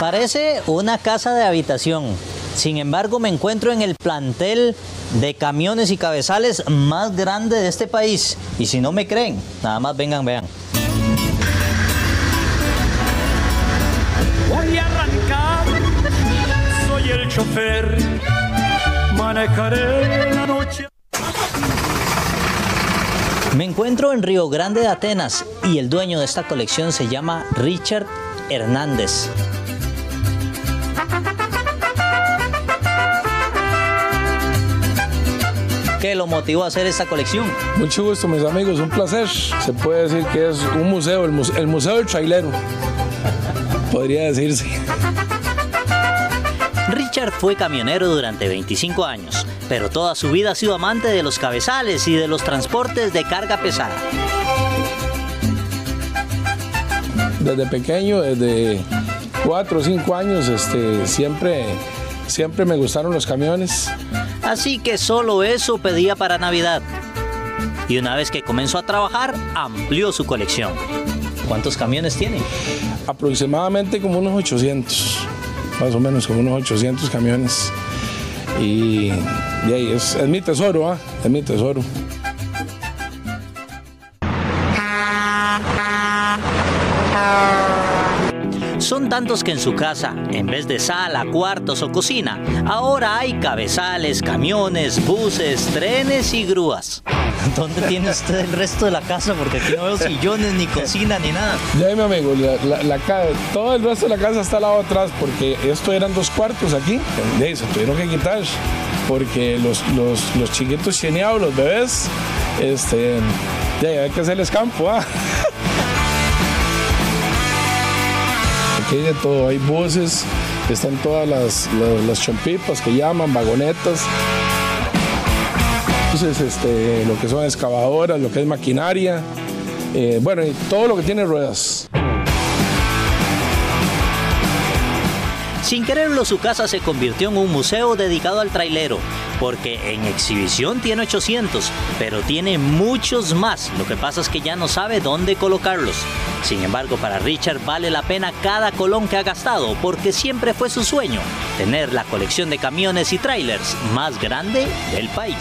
Parece una casa de habitación. Sin embargo, me encuentro en el plantel de camiones y cabezales más grande de este país. Y si no me creen, nada más vengan, vean. Voy a arrancar, soy el chofer, manejaré la noche. Me encuentro en Río Grande de Atenas y el dueño de esta colección se llama Richard Hernández. ¿Qué lo motivó a hacer esta colección? Mucho gusto, mis amigos, un placer. Se puede decir que es un museo, el, muse- el Museo del Trailero. Podría decirse. Richard fue camionero durante 25 años, pero toda su vida ha sido amante de los cabezales y de los transportes de carga pesada. Desde pequeño, desde cuatro o cinco años, este, siempre, siempre me gustaron los camiones. Así que solo eso pedía para Navidad. Y una vez que comenzó a trabajar, amplió su colección. ¿Cuántos camiones tiene? Aproximadamente como unos 800, más o menos como unos 800 camiones. Y, y ahí es, es mi tesoro, ¿ah? es mi tesoro. Son tantos que en su casa, en vez de sala, cuartos o cocina, ahora hay cabezales, camiones, buses, trenes y grúas. ¿Dónde tiene usted el resto de la casa? Porque aquí no veo sillones, ni cocina, ni nada. Ya mi amigo, la, todo el resto de la casa está lado atrás porque esto eran dos cuartos aquí. Se tuvieron que quitar porque los, los, los chiquitos chineados, los bebés, este, ahí hay que hacerles campo. ¿ah? Aquí hay de todo, hay buses, están todas las, chompipas que llaman, vagonetas. Entonces, este, lo que son excavadoras, lo que es maquinaria, eh, bueno, todo lo que tiene ruedas. Sin quererlo, su casa se convirtió en un museo dedicado al trailero, porque en exhibición tiene 800, pero tiene muchos más. Lo que pasa es que ya no sabe dónde colocarlos. Sin embargo, para Richard vale la pena cada colón que ha gastado, porque siempre fue su sueño tener la colección de camiones y trailers más grande del país.